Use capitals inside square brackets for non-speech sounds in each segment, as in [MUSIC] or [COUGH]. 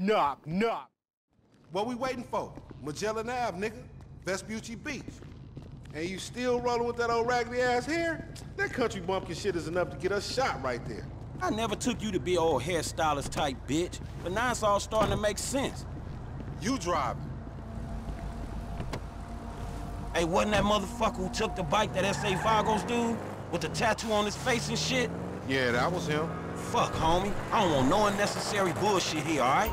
Knock, knock. What we waiting for? Magellan Ave, nigga. Vespucci Beach. And you still rolling with that old raggedy ass hair? That country bumpkin shit is enough to get us shot right there. I never took you to be old hairstylist type bitch, but now it's all starting to make sense. You driving. Hey, wasn't that motherfucker who took the bike that S.A. Vagos dude? With the tattoo on his face and shit? Yeah, that was him. Fuck, homie. I don't want no unnecessary bullshit here, all right?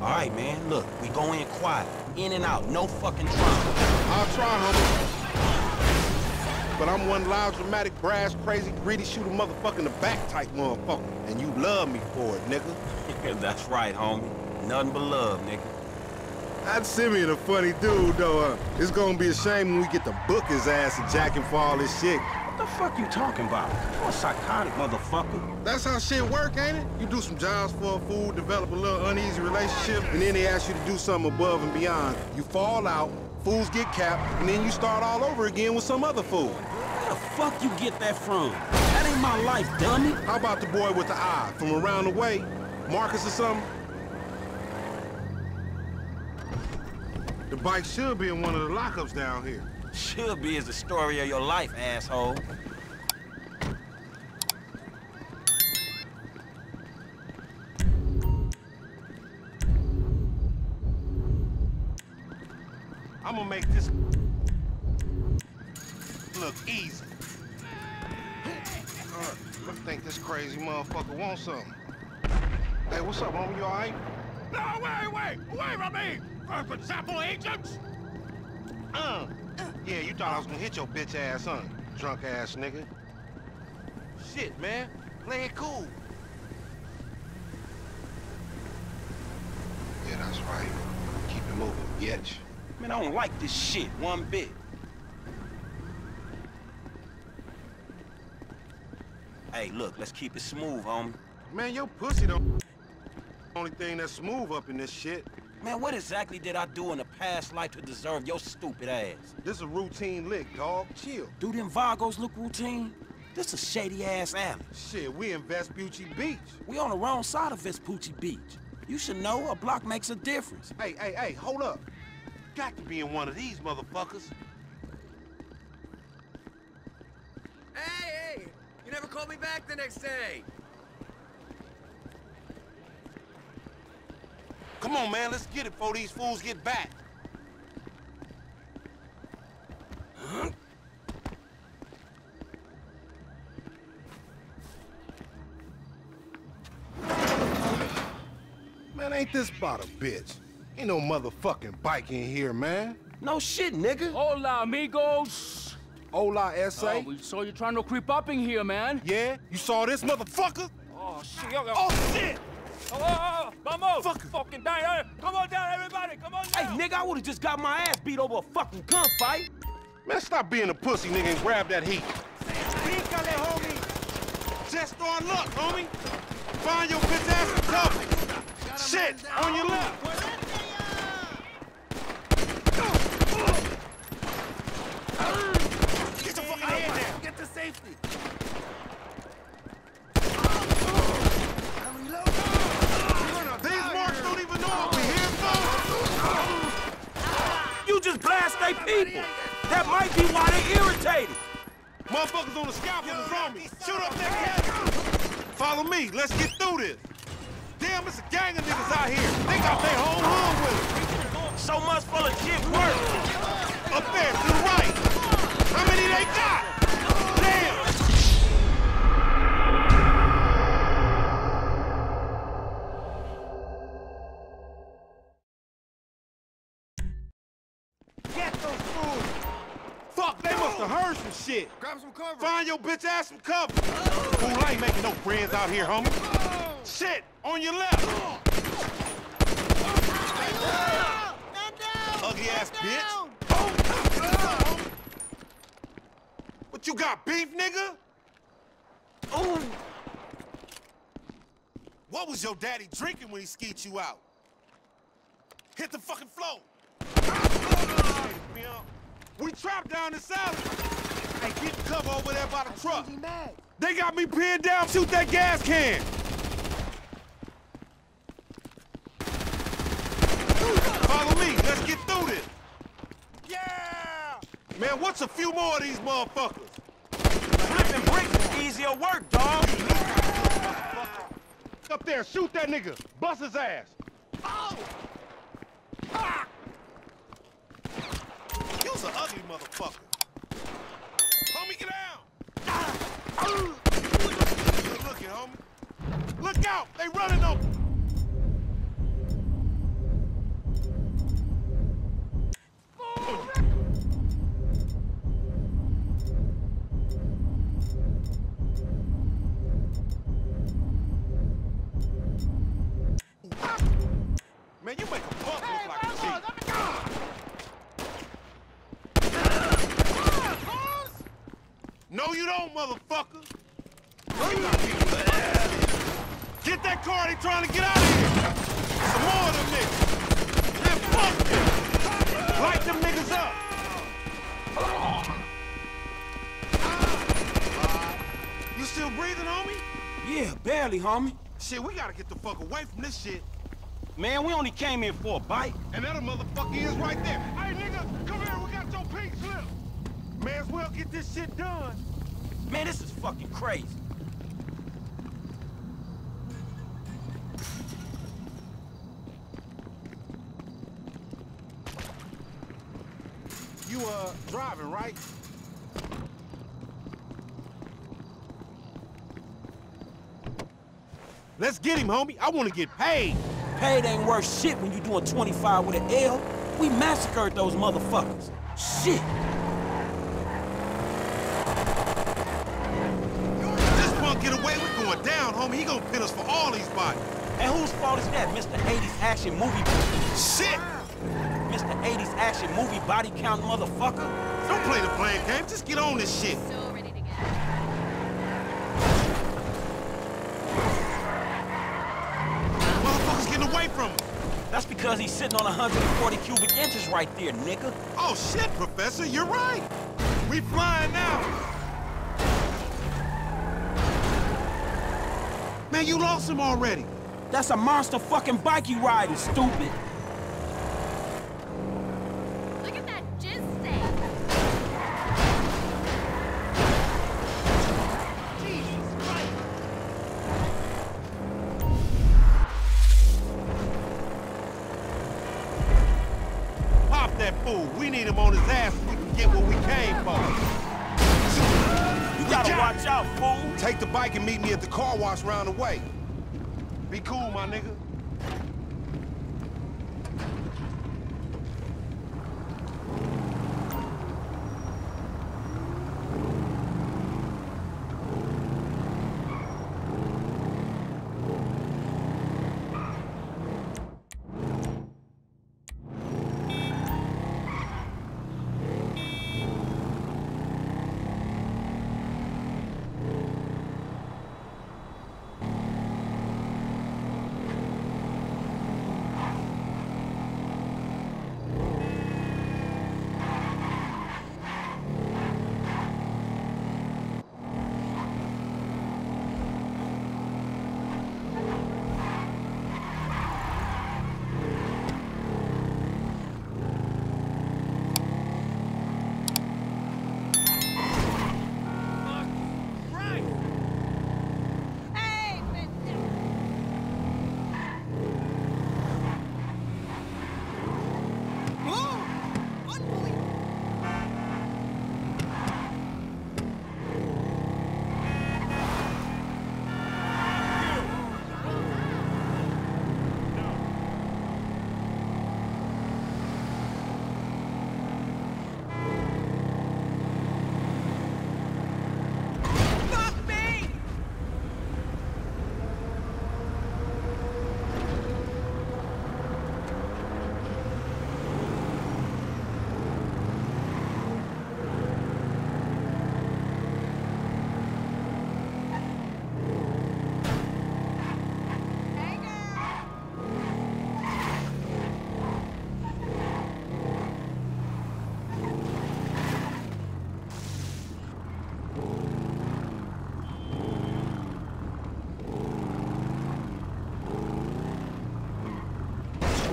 All right, man, look, we go in quiet. In and out, no fucking drama. I'll try, homie. But I'm one loud, dramatic, brass, crazy, greedy, shoot a motherfucker in the back type motherfucker. And you love me for it, nigga. [LAUGHS] That's right, homie. Nothing but love, nigga. That Simeon a funny dude, though. Uh, it's gonna be a shame when we get to book his ass and jack him for all this shit. What the fuck you talking about? You're a psychotic motherfucker. That's how shit work, ain't it? You do some jobs for a fool, develop a little uneasy relationship, and then they ask you to do something above and beyond. You fall out, fools get capped, and then you start all over again with some other fool. Where the fuck you get that from? That ain't my life, dummy. How about the boy with the eye from around the way? Marcus or something? The bike should be in one of the lockups down here. Should be is the story of your life, asshole. I'm gonna make this look easy. Uh, I think this crazy motherfucker wants something. Hey, what's up, homie? You all right? No, wait, wait! Away from me! Perfect sample agents! You thought I was gonna hit your bitch ass, huh? Drunk ass nigga. Shit, man. Play it cool. Yeah, that's right. Keep it moving, bitch. Man, I don't like this shit one bit. Hey, look, let's keep it smooth, homie. Man, your pussy don't... Only thing that's smooth up in this shit. Man, what exactly did I do in a past life to deserve your stupid ass? This a routine lick, dog. Chill. Do them Vagos look routine? This a shady-ass alley. Shit, we in Vespucci Beach. We on the wrong side of Vespucci Beach. You should know a block makes a difference. Hey, hey, hey, hold up. Got to be in one of these motherfuckers. Hey, hey! You never called me back the next day! Come on, man, let's get it before these fools get back. Man, ain't this about a bitch? Ain't no motherfucking bike in here, man. No shit, nigga. Hola, amigos. Hola, S.A. Oh, we saw you trying to creep up in here, man. Yeah? You saw this motherfucker? Oh, shit. Oh, shit! Oh, vamos! Fuck. Fucking down. Come on down, everybody. Come on down. Hey, nigga, I would've just got my ass beat over a fucking gunfight. Man, stop being a pussy, nigga, and grab that heat. Pícale, homie. Just on luck, homie. Find your bitch ass and tough Shit, on your left. These marks don't even know what we here for. You just blast they people. That might be why they irritated. Motherfuckers on the scalpel is on me. Shoot up that cat. Follow me. Let's get through this. Damn, it's a gang of niggas out here. They got their whole hood with them. So much for legit work. Up there, to the right. How many they got? They must have heard some shit. Grab some cover. Find your bitch ass some cover. Fool, I ain't making no friends out here, homie. Shit, on your left. Ugly ass bitch. What you got, beef, nigga? Ooh. What was your daddy drinking when he skeet you out? Hit the fucking floor. We trapped down this alley. Hey, get cover over there by the truck. They got me pinned down. Shoot that gas can. Follow me. Let's get through this. Yeah! Man, what's a few more of these motherfuckers? Flipping bricks is easier work, dog. Up there, shoot that nigga. Bust his ass. Oh! Ah! You's an ugly motherfucker. Homie, get down! Look out! They running on Man, you make a punk look like a G. No, you don't, motherfucker. Get that car, they trying to get out of here. Some more of them niggas. Man, fuck them. Light them niggas up. You still breathing, homie? Yeah, barely, homie. Shit, we gotta get the fuck away from this shit. Man, we only came here for a bite. And that a motherfucker is right there. Hey, nigga, come here. We got your pink slip. May as well get this shit done. Man, this is fucking crazy. You, uh, driving, right? Let's get him, homie. I want to get paid. Paid ain't worth shit when you doing 25 with an L. We massacred those motherfuckers. Shit. This punk get away, we're going down, homie. He gonna pin us for all these bodies. And whose fault is that, Mr. 80s action movie? Shit! Mr. 80s action movie body count motherfucker? Don't play the blame game. Just get on this shit. So ready to get. Motherfuckers getting away from him. That's because he's sitting on 140 cubic inches right there, nigga. Oh, shit, Professor. You're right. We flying now. Man, you lost him already. That's a monster fucking bike you riding, stupid. Look at that jizz stain. Pop that fool. We need him on his ass so we can get what we came for. Gotta got watch out, fool. Take the bike and meet me at the car wash round the way. Be cool, my nigga.